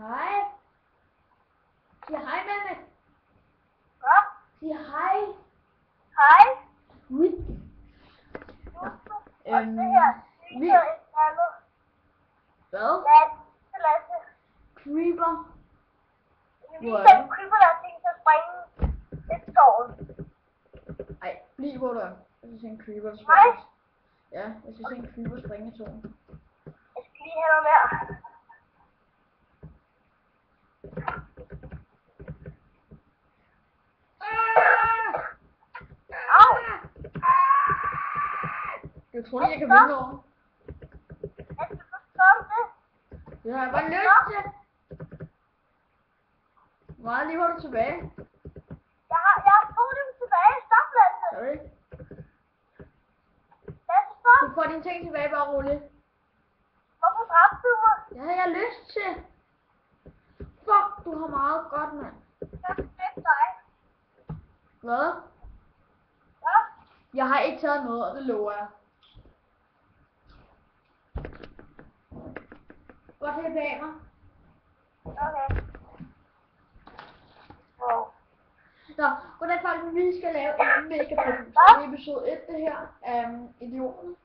Hej. Sig hej med mig. Hvad? Sig hej. Hej. Og Øhm, det her, det vi- er. Hvad? Er. Creeper. Vi er en kryber, der sig at springe et tårn. Ej, bliv hvor du er. Jeg skal se en creeper springe. Hej. Ja, jeg skal se en creeper springe i tårn. Jeg skal lige have noget mere. Jeg tror ikke, jeg kan vinde over. Jeg skal stoppe det. Det har jeg bare lyst til. Hvor meget liv har du tilbage? Jeg har, jeg har to dem tilbage. Stop, Lasse. Sorry. Lasse, stop. Du får dine ting tilbage, bare roligt. Hvorfor dræbte du mig? Det har jeg lyst til. Fuck, du har meget godt, mand. Jeg slæbe dig. Hvad? Ja? Jeg har ikke taget noget, og det lover jeg. Godt til bag mig. Okay. Wow. Så, goddag folk, vi skal lave en mega fedt episode 1, det her, um, idioten.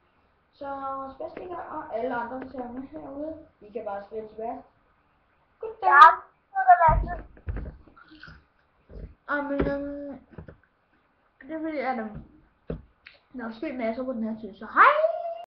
Så spæstinger og alle andre, der ser med herude, I kan bare spille tilbage. Goddag. Jeg tid at Lasse. Jamen, øhm, det er fordi, at øhm, der er sket masser på den her tid, så hej!